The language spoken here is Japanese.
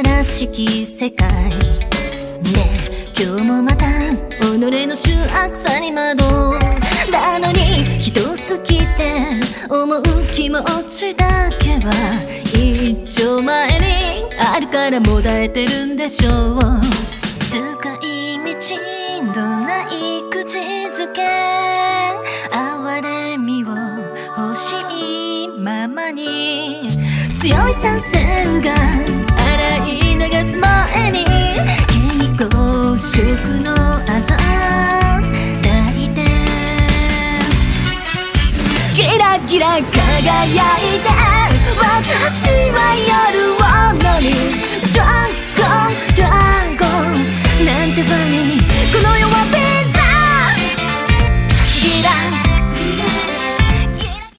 素晴らしき世界。で今日もまた己の醜悪さに惑う。なのに人好きって思う気持ちだけは一丁前にあるからもだえてるんでしょう。使い道のない口づけ。哀れみを欲しいままに。強い賛成がキラキラ輝いて